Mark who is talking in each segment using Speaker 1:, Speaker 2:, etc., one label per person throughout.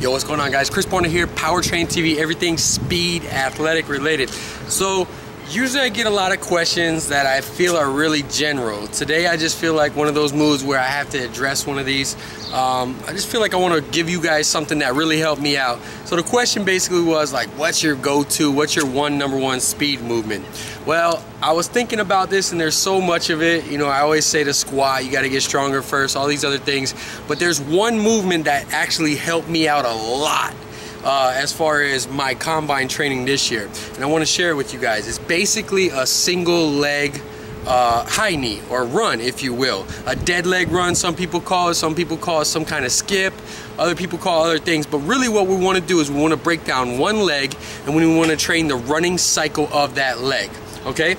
Speaker 1: Yo, what's going on guys? Chris Borna here, Powertrain TV, everything speed athletic related. So usually I get a lot of questions that I feel are really general. Today I just feel like one of those moods where I have to address one of these. Um, I just feel like I want to give you guys something that really helped me out. So the question basically was like, what's your go-to? What's your one number one speed movement? Well, I was thinking about this and there's so much of it. You know, I always say the squat, you got to get stronger first, all these other things. But there's one movement that actually helped me out a lot. Uh, as far as my combine training this year. And I want to share it with you guys. It's basically a single leg uh, high knee or run, if you will. A dead leg run, some people call it, some people call it some kind of skip, other people call other things. But really, what we want to do is we want to break down one leg and we want to train the running cycle of that leg. Okay?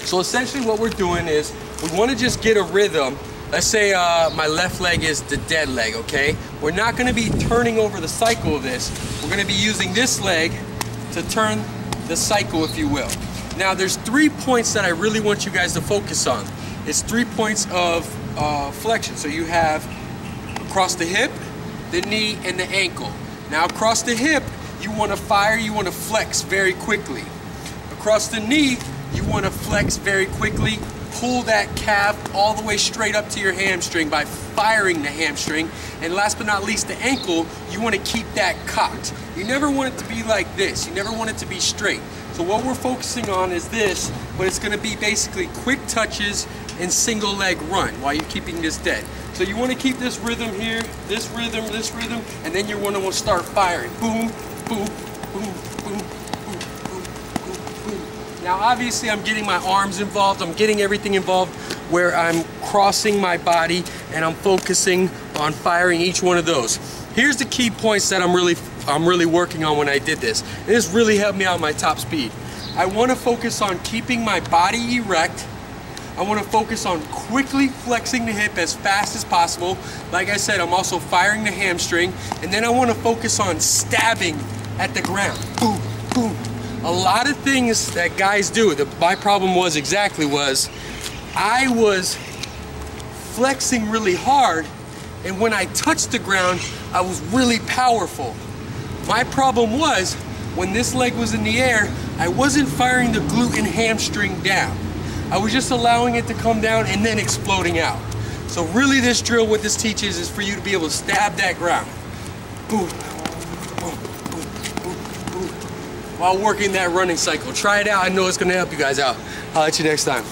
Speaker 1: So essentially, what we're doing is we want to just get a rhythm Let's say uh, my left leg is the dead leg, okay? We're not gonna be turning over the cycle of this. We're gonna be using this leg to turn the cycle, if you will. Now, there's three points that I really want you guys to focus on. It's three points of uh, flexion. So you have across the hip, the knee, and the ankle. Now, across the hip, you wanna fire, you wanna flex very quickly. Across the knee, you wanna flex very quickly pull that calf all the way straight up to your hamstring by firing the hamstring. And last but not least, the ankle, you want to keep that cocked. You never want it to be like this. You never want it to be straight. So what we're focusing on is this, but it's going to be basically quick touches and single leg run while you're keeping this dead. So you want to keep this rhythm here, this rhythm, this rhythm, and then you're going to start firing. Boom, boom, boom, boom, now obviously I'm getting my arms involved, I'm getting everything involved where I'm crossing my body and I'm focusing on firing each one of those. Here's the key points that I'm really I'm really working on when I did this. This really helped me out my top speed. I want to focus on keeping my body erect. I want to focus on quickly flexing the hip as fast as possible. Like I said, I'm also firing the hamstring. And then I want to focus on stabbing at the ground. Boom, boom, a lot of things that guys do, the, my problem was exactly was I was flexing really hard and when I touched the ground, I was really powerful. My problem was when this leg was in the air, I wasn't firing the glute and hamstring down. I was just allowing it to come down and then exploding out. So really this drill, what this teaches is for you to be able to stab that ground. Boom, while working that running cycle. Try it out. I know it's going to help you guys out. I'll let you next time.